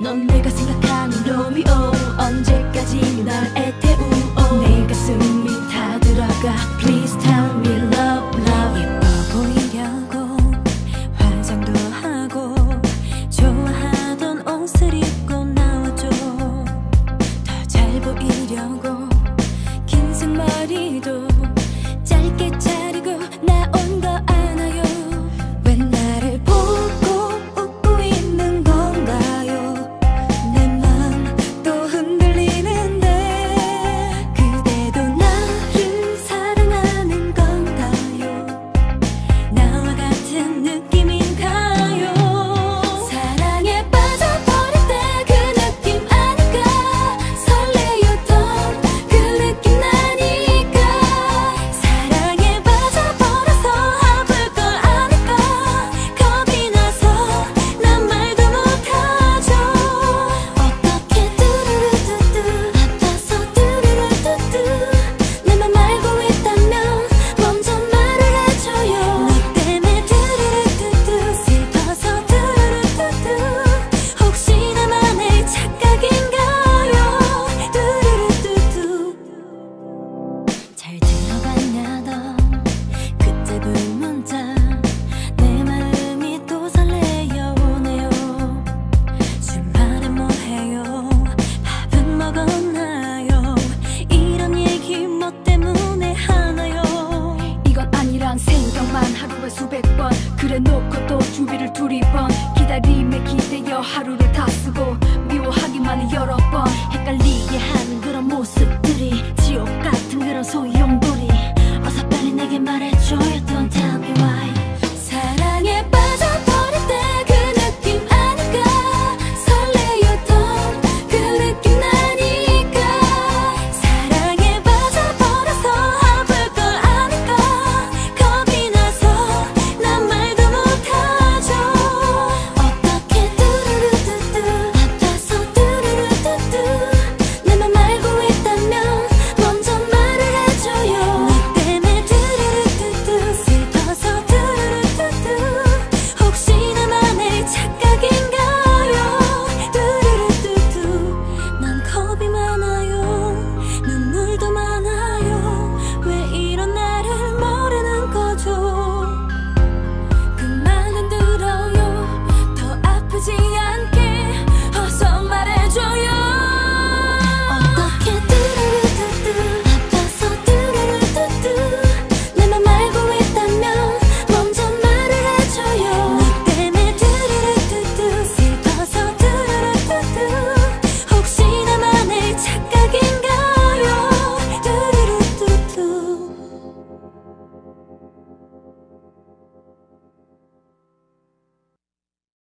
넌 내가 생각하는 로미오. 언제까지 날 애태우오. 내 가슴이 타들어가. Please tell me love love. 예뻐 보이려고 화장도 하고 좋아하던 옷을 입고 나와줘. 더 잘 보이려고 긴 생머리도 수백 번